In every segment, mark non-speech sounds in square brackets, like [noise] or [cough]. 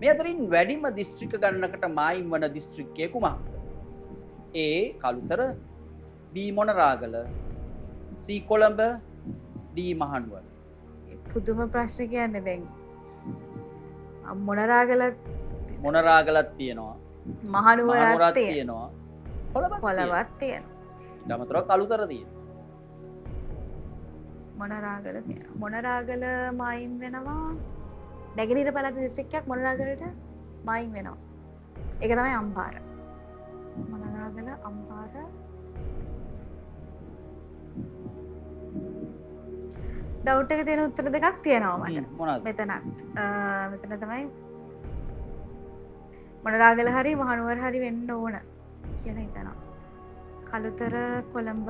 මේ අතරින් වැඩිම දිස්ත්‍රික ගන්නකට මයිම් වන දිස්ත්‍රික්කය කුමක්ද. A Kalutara B Monaragala C Colombo D Mahanuwara. පුදුම ප්‍රශ්න කියන්න දැන්. මොනරාගලත් මොනරාගලත් තියෙනවා. මහනුවරත් මහනුවරත් තියෙන තියෙනවා. කොළඹ කොලවත් තියෙන දමතර කළුතර තියෙන මොනරාගල තියෙන මොනරාගල මයිම් වෙනවා නැගනිට පලත දිස්ත්‍රික්කයක් මොනරාගලට මයිම් වෙනවා. එක තමයි අම්පාර. මොනරාගල අම්පාර. ඩව් එක තියෙන උත්තර දෙකක් තියෙනවා මට. මෙතනත්. මෙතන තමයි මොනරාගල හරි මහනුවර හරි වෙන්න ඕන කියන හිතනවා. කළුතර කොළඹ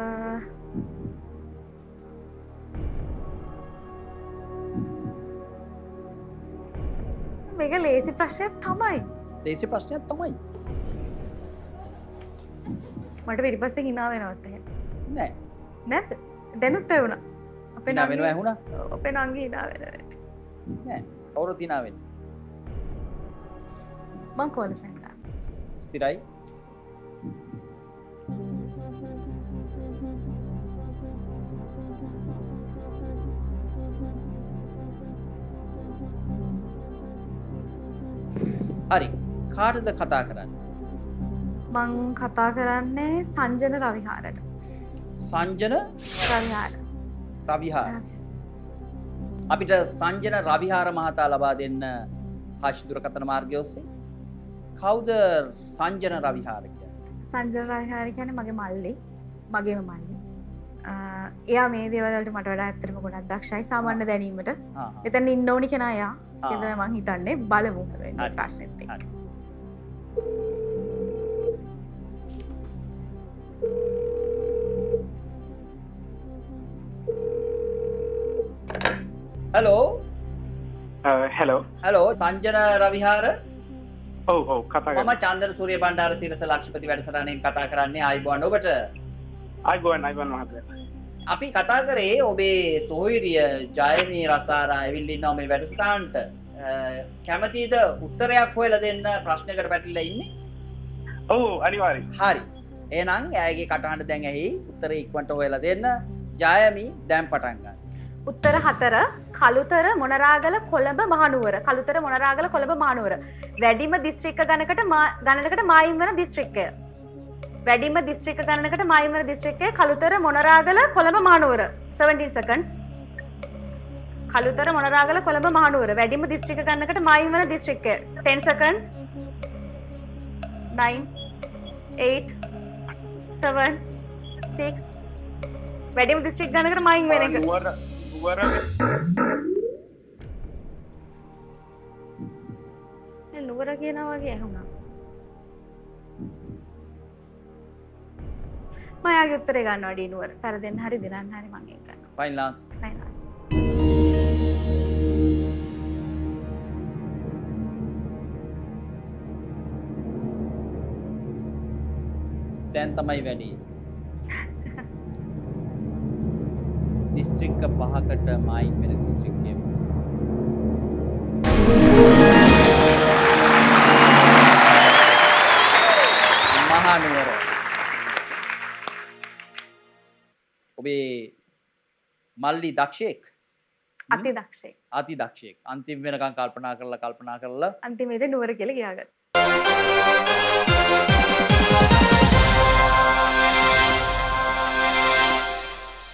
මේක ලේසි ප්‍රශ්නයක් තමයි. දේශ ප්‍රශ්නයක් තමයි. මට පිරිපස්ස හිනා වෙනවත්ත නෑ. නැත දැනුත් එවුණ අපේ එනා වෙනවා ඇහුණ? අපේ නංගි හිනා වෙන නෑ. කවුරු තිනාවෙන් මං කෝල ෆෙන්ඩා ස්තිරයි හරි. කාටද කතා කරන්න? මං කතා කරන්නේ සංජන රවිහාරට. සංජන? රවිහාර. රවිහාර. අපිට සංජන රවිහාර මහතා ලබා දෙන්න හශිදුරකතන මාර්ගය ඔස්සේ. කවුද සංජන රවිහාර කිය සංජන රවිහාර කියන මගේ මල්ලි. මගේම මල්ලි. එයා මේ දේවලට මට වඩා ඇත්තරම ගොඩක් දක්ෂයි. සාමාන්‍ය දැනීමට. එතැන් ඉන්න ඕනි කෙනයා එද මං හිතන්නේ බලමු. ප්‍රශ්නති. Hello hello hello Sanjana Ravihara ඔව ඔව කතා මම චන්දර සූරිය බණ්ඩාර සිරස ලක්ෂපති වැඩසටනෙන් කතා කරන්නේ අයිබෝන් ඔබට. අයිගෝන් අයිබන් මහත අපි කතා කරේ ඔබේ සොහිරිය ජයමී රසාරා ඇවිල්ලින්න මේ වැඩසටාන්ට කැමතිද උත්තරයක් හොයල දෙන්න ප්‍රශ්නකට පැටිල්ල ඉන්නේ? ඔවු අනිවාරි හරි. ඒනං ඇගේ කටහට දැන් ඇහි උත්තර ඉක්වට හොයල දෙන්න. ජයමී දැම් පටන්ගන්න උත්තර හතර. කළුතර මොනරාගල කොළඹ මහනුවර. කළුතර මොනරාගල කොළඹ මානුවර වැඩිම දිස්ත්‍රික්ක ගණකට ගණනකට මයිම් වන දිස්ත්‍රික්කය වැඩිම දිස්ත්‍රික ගණනකට මයිම දිස්ත්‍රික්කය කළුතර මොනරාගල කොළඹ මානුවර 17 සකන්ස් කළුතර මොනරාගල කොළඹ මහනුවර. වැඩිම දිස්ත්‍රික ගන්නකට මයිවන දිස්ත්‍රික්කය 10 සකන් 9 8 7 6 වැඩිම දිස්ත්‍රික් ගණකට මයින් වෙන එක. නුවර නුවර. කියනවාගේ ඇහුණා මයාගේ උත්තරේ ගන්න අඩි නුවර. පැරදෙන් හරි දිනන්න හරි මගේ ගන්න ෆයින්ලාස් ලයිනස් දැන් තමයි වැඩි. [laughs] දිස්ත්‍රික්ක පහකට මයින් වෙන දිස්ත්‍රික්කය ඔබේ මල්ලි දක්ෂයෙක්. අති දක්ෂේ අති දක්ෂයෙක්. අන්තිම් වෙනකං කල්පනා කරලා කල්පනා කරලා. අන්තිමේට නුවර කියල ගයාගත්